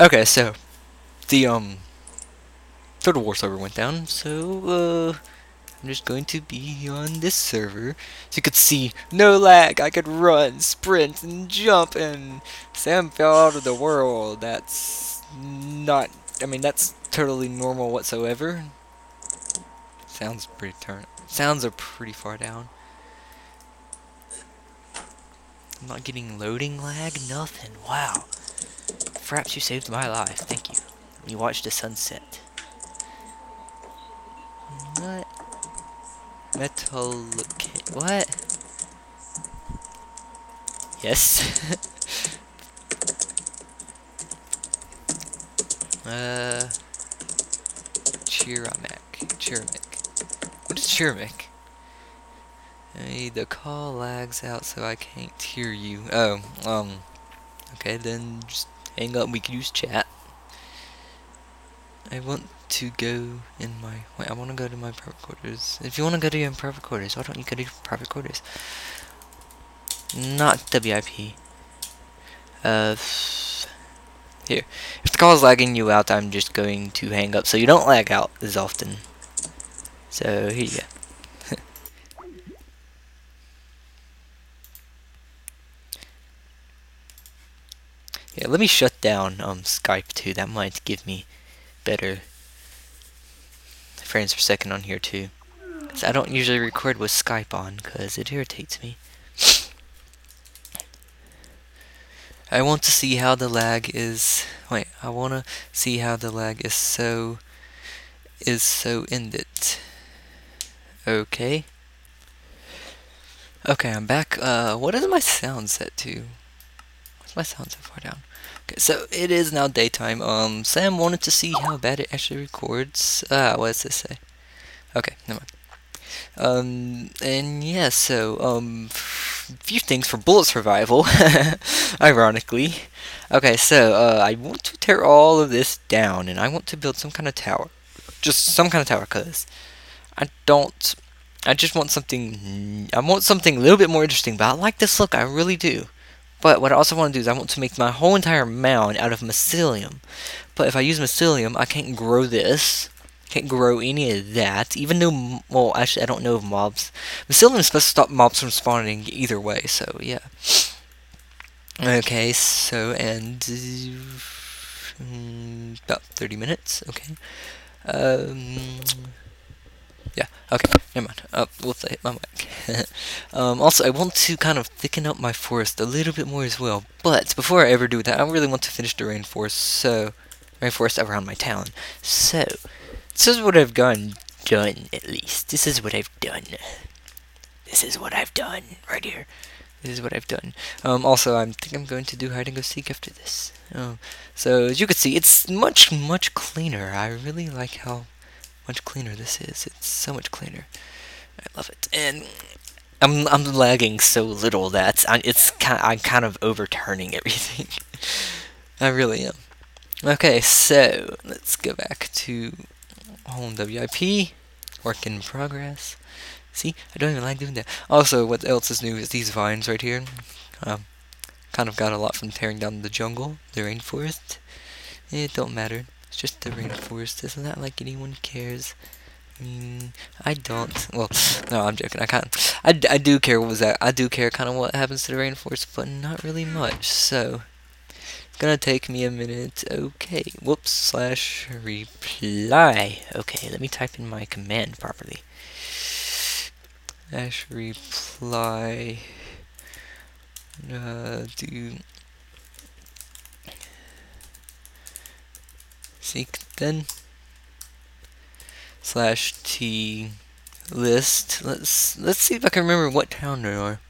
Okay, so the um Total War server went down, so uh I'm just going to be on this server. So you could see no lag, I could run, sprint, and jump, and Sam fell out of the world. That's not, I mean, that's totally normal whatsoever. Sounds pretty turn. Sounds are pretty far down. I'm not getting loading lag, nothing. Wow. Perhaps you saved my life. Thank you. You watched the sunset. What? Metol. What? Yes. uh. Chiramek. Chiramek. What is Chiramek? Hey, the call lags out so I can't hear you. Oh, um. Okay, then just hang up. We can use chat. I want to go in my wait. I want to go to my private quarters. If you want to go to your private quarters, why don't you go to your private quarters? Not WIP. Uh, here. If the call is lagging you out, I'm just going to hang up so you don't lag out as often. So here you go. Yeah, let me shut down um Skype too. That might give me better frames per second on here too. Cause I don't usually record with Skype on because it irritates me. I want to see how the lag is. Wait, I want to see how the lag is so is so ended. Okay. Okay, I'm back. Uh, what is my sound set to? My sound so far down? Okay, so it is now daytime. Um, Sam wanted to see how bad it actually records. Ah, what does this say? Okay, never mind. Um, and yeah, so, um, few things for bullet survival, ironically. Okay, so, uh, I want to tear all of this down, and I want to build some kind of tower. Just some kind of tower, cuz I don't, I just want something, I want something a little bit more interesting, but I like this look, I really do. But what I also want to do is I want to make my whole entire mound out of mycelium. But if I use mycelium, I can't grow this. Can't grow any of that. Even though, well, actually, I don't know if mobs. Mycelium is supposed to stop mobs from spawning either way, so yeah. Okay, so, and. Uh, about 30 minutes, okay. Um. Yeah, okay, never mind. Uh, we'll hit my mic. um, also, I want to kind of thicken up my forest a little bit more as well. But before I ever do that, I really want to finish the rainforest, so rainforest around my town. So, this is what I've gone done at least. This is what I've done. This is what I've done right here. This is what I've done. Um, also, I think I'm going to do hide and go seek after this. Oh, so as you can see, it's much much cleaner. I really like how much cleaner this is. It's so much cleaner. I love it. And I'm I'm lagging so little that it's kind I'm kind of overturning everything. I really am. Okay, so let's go back to home WIP. Work in progress. See, I don't even like doing that. Also, what else is new is these vines right here. Um, kind of got a lot from tearing down the jungle, the rainforest. It don't matter. It's just the rainforest. Isn't that like anyone cares? I mean, I don't. Well, no, I'm joking. I can't. I, I do care what was that. I do care kind of what happens to the rainforest, but not really much. So, it's gonna take me a minute. Okay. Whoops. Slash reply. Okay, let me type in my command properly. Slash reply. Uh, do seek then slash t list. Let's let's see if I can remember what town they are.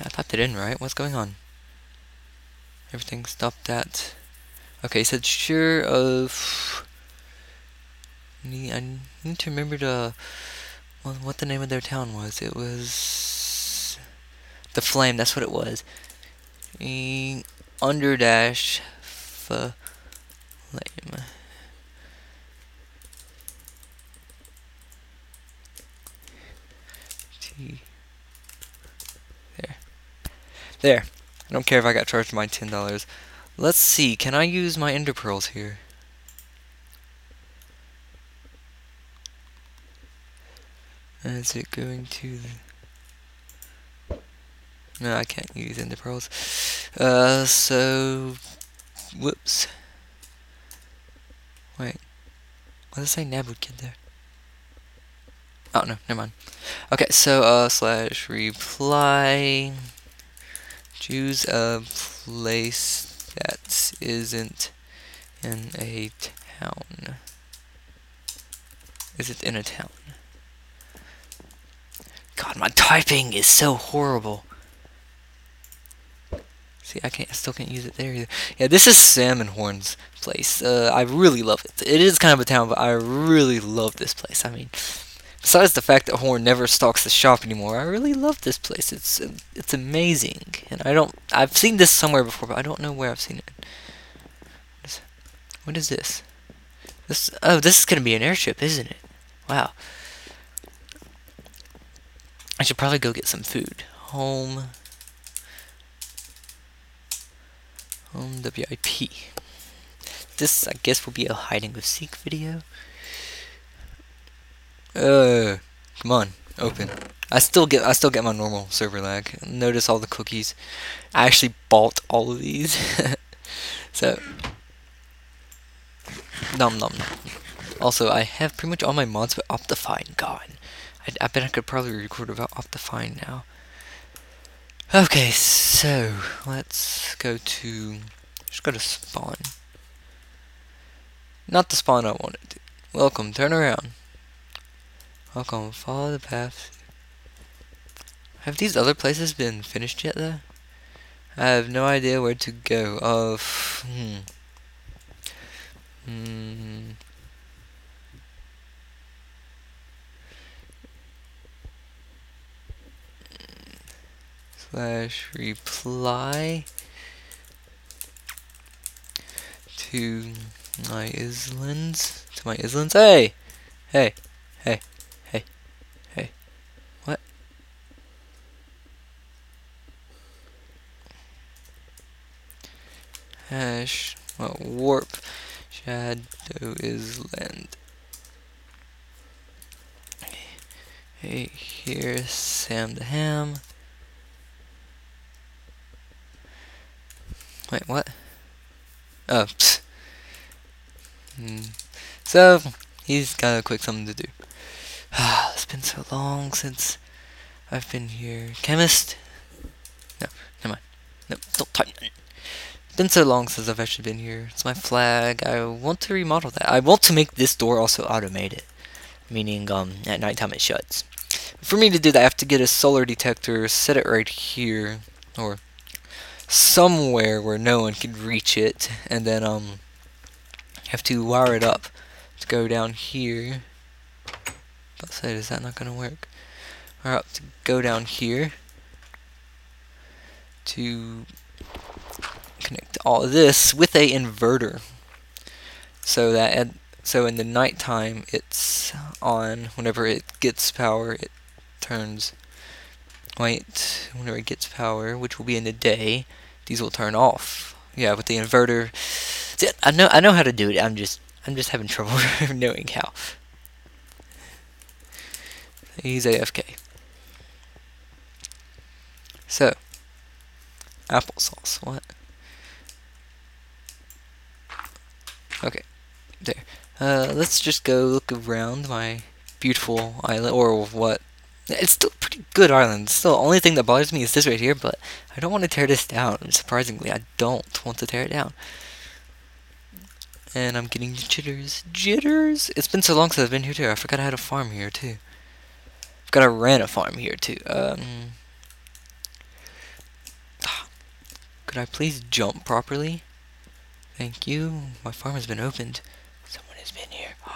I typed it in right. What's going on? Everything stopped at. Okay, said sure of. I need to remember the well, what the name of their town was. It was the Flame. That's what it was. E under dash flame. T. There. There. I don't care if I got charged my $10. Let's see, can I use my ender pearls here? Is it going to the... No, I can't use ender pearls. Uh, so... Whoops. Wait. What does it say Nabwood Kid there? Oh, no, never mind. Okay, so, uh, slash reply. Choose a place that isn't in a town. Is it in a town? God, my typing is so horrible. See, I can't, I still can't use it there either. Yeah, this is Salmon Horn's place. Uh, I really love it. It is kind of a town, but I really love this place. I mean, besides the fact that Horn never stocks the shop anymore, I really love this place. It's it's amazing, and I don't. I've seen this somewhere before, but I don't know where I've seen it. What is this? This oh, this is gonna be an airship, isn't it? Wow. I should probably go get some food. Home. Home WIP. This, I guess, will be a hiding with Seek video. Uh, come on, open. I still get, I still get my normal server lag. Notice all the cookies. I actually bought all of these. so, nom nom nom. Also, I have pretty much all my mods but Optifine gone. I, I bet I could probably record about Optifine now. Okay, so let's go to just go to spawn. Not the spawn I wanted. Welcome, turn around. Welcome, follow the path. Have these other places been finished yet though? I have no idea where to go. Of uh, hmm. Hmm. Slash reply to my islands to my islands. Hey! Hey! Hey! Hey! Hey! What? Hash well, warp shadow island hey here's Sam the Ham Wait, what? Oh, mm. So, he's got a quick something to do. it's been so long since I've been here. Chemist? No, never mind. No, don't type. It's been so long since I've actually been here. It's my flag. I want to remodel that. I want to make this door also automated. Meaning, um, at nighttime it shuts. For me to do that, I have to get a solar detector, set it right here, or somewhere where no one can reach it, and then um, have to wire it up to go down here. But say, is that not gonna work? Wire up to go down here to connect all of this with a inverter, so that at, so in the nighttime it's on. Whenever it gets power, it turns wait, whenever it gets power, which will be in the day, these will turn off. Yeah, with the inverter. See, I know I know how to do it. I'm just I'm just having trouble knowing how. He's AFK. So, applesauce. What? Okay, there. Uh, let's just go look around my beautiful island, or what it's still pretty good island. Still, the only thing that bothers me is this right here, but I don't want to tear this down. Surprisingly, I don't want to tear it down. And I'm getting jitters. Jitters! It's been so long since I've been here too. I forgot I had a farm here too. I forgot I ran a farm here too. Um, could I please jump properly? Thank you. My farm has been opened. Someone has been here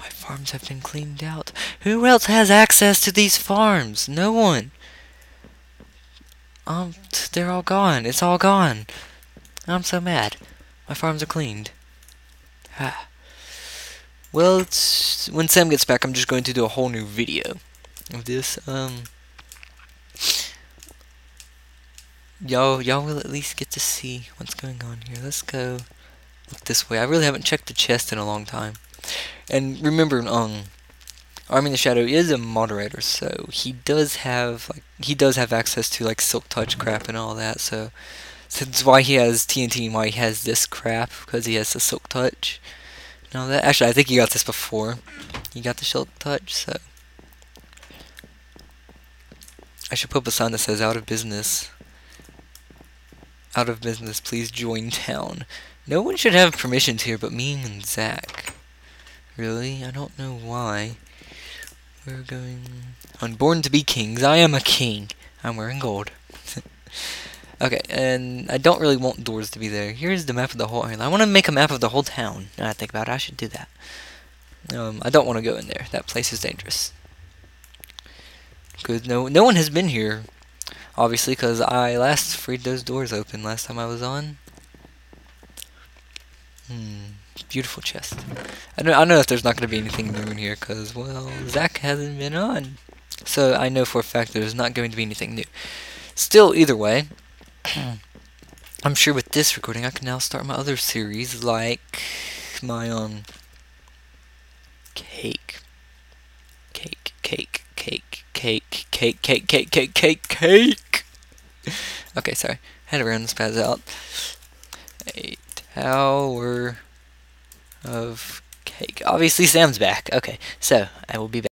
My farms have been cleaned out. Who else has access to these farms? No one. Um, they're all gone. It's all gone. I'm so mad. My farms are cleaned. Ah. Well, when Sam gets back, I'm just going to do a whole new video of this. Um, y'all y'all will at least get to see what's going on here. Let's go look this way. I really haven't checked the chest in a long time. And remember, um, Army in the Shadow is a moderator, so he does have like he does have access to like Silk Touch crap and all that. So, so that's why he has TNT and why he has this crap because he has the Silk Touch. No, that actually I think he got this before. He got the Silk Touch, so I should put up a sign that says "Out of business." Out of business. Please join town. No one should have permissions here but me and Zach. Really? I don't know why. We're going on Born to be Kings. I am a king. I'm wearing gold. okay, and I don't really want doors to be there. Here's the map of the whole island. I want to make a map of the whole town. Now I think about it, I should do that. Um, I don't want to go in there. That place is dangerous. Because no, no one has been here. Obviously, because I last freed those doors open last time I was on. Hmm. Beautiful chest. I know, I know that there's not going to be anything new in here because, well, Zach hasn't been on. So I know for a fact there's not going to be anything new. Still, either way, I'm sure with this recording I can now start my other series like my um cake. Cake, cake, cake, cake, cake, cake, cake, cake, cake, cake. Okay, sorry. Had to round this spaz out. A tower of cake. Obviously, Sam's back. Okay, so I will be back.